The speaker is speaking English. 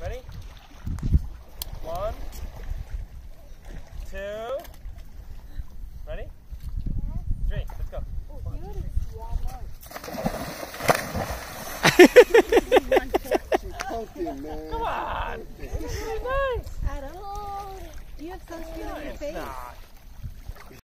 Ready? One, two, ready? Three, let's go. Come on. It's really. Nice. At all. Do you have sunscreen on your face? Not.